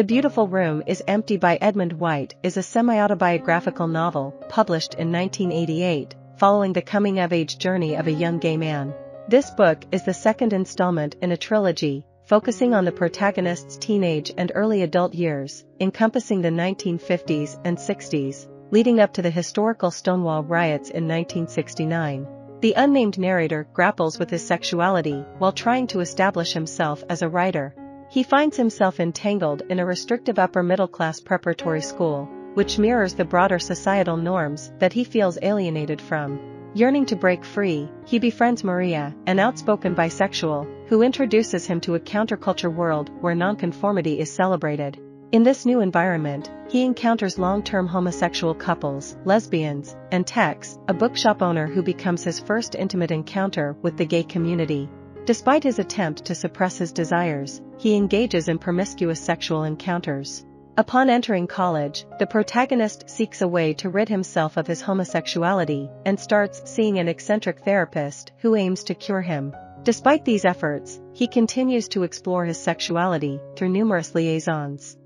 The Beautiful Room is Empty by Edmund White is a semi-autobiographical novel published in 1988, following the coming-of-age journey of a young gay man. This book is the second installment in a trilogy, focusing on the protagonist's teenage and early adult years, encompassing the 1950s and 60s, leading up to the historical Stonewall riots in 1969. The unnamed narrator grapples with his sexuality while trying to establish himself as a writer. He finds himself entangled in a restrictive upper-middle-class preparatory school, which mirrors the broader societal norms that he feels alienated from. Yearning to break free, he befriends Maria, an outspoken bisexual, who introduces him to a counterculture world where nonconformity is celebrated. In this new environment, he encounters long-term homosexual couples, lesbians, and Tex, a bookshop owner who becomes his first intimate encounter with the gay community. Despite his attempt to suppress his desires, he engages in promiscuous sexual encounters. Upon entering college, the protagonist seeks a way to rid himself of his homosexuality and starts seeing an eccentric therapist who aims to cure him. Despite these efforts, he continues to explore his sexuality through numerous liaisons.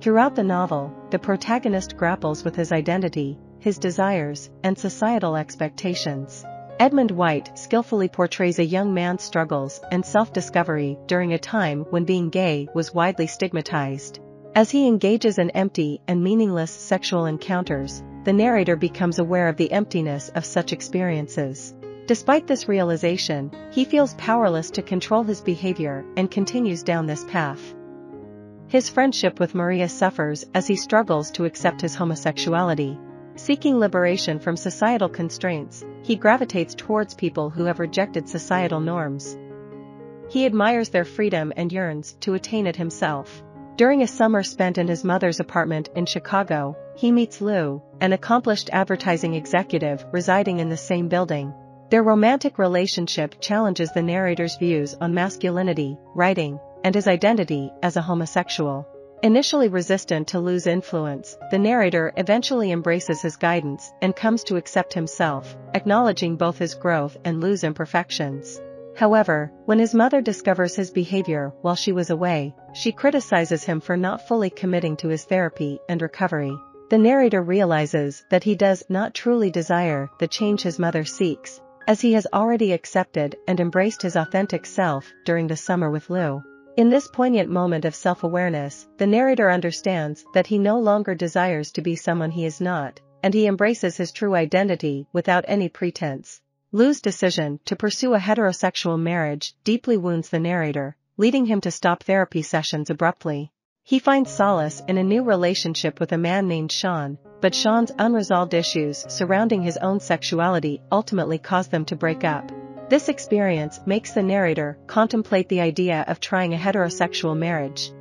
Throughout the novel, the protagonist grapples with his identity, his desires, and societal expectations. Edmund White skillfully portrays a young man's struggles and self-discovery during a time when being gay was widely stigmatized. As he engages in empty and meaningless sexual encounters, the narrator becomes aware of the emptiness of such experiences. Despite this realization, he feels powerless to control his behavior and continues down this path. His friendship with Maria suffers as he struggles to accept his homosexuality. Seeking liberation from societal constraints, he gravitates towards people who have rejected societal norms. He admires their freedom and yearns to attain it himself. During a summer spent in his mother's apartment in Chicago, he meets Lou, an accomplished advertising executive residing in the same building. Their romantic relationship challenges the narrator's views on masculinity, writing, and his identity as a homosexual. Initially resistant to Lou's influence, the narrator eventually embraces his guidance and comes to accept himself, acknowledging both his growth and Lou's imperfections. However, when his mother discovers his behavior while she was away, she criticizes him for not fully committing to his therapy and recovery. The narrator realizes that he does not truly desire the change his mother seeks, as he has already accepted and embraced his authentic self during the summer with Lou. In this poignant moment of self-awareness, the narrator understands that he no longer desires to be someone he is not, and he embraces his true identity without any pretense. Lou's decision to pursue a heterosexual marriage deeply wounds the narrator, leading him to stop therapy sessions abruptly. He finds solace in a new relationship with a man named Sean, but Sean's unresolved issues surrounding his own sexuality ultimately cause them to break up. This experience makes the narrator contemplate the idea of trying a heterosexual marriage.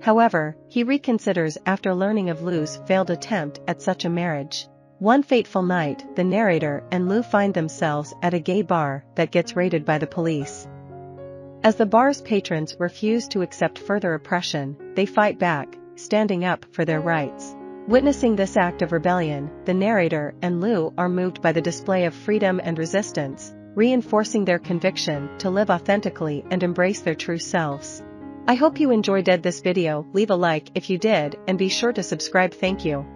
However, he reconsiders after learning of Lou's failed attempt at such a marriage. One fateful night, the narrator and Lou find themselves at a gay bar that gets raided by the police. As the bar's patrons refuse to accept further oppression, they fight back, standing up for their rights. Witnessing this act of rebellion, the narrator and Lou are moved by the display of freedom and resistance, reinforcing their conviction to live authentically and embrace their true selves. I hope you enjoyed this video, leave a like if you did and be sure to subscribe thank you.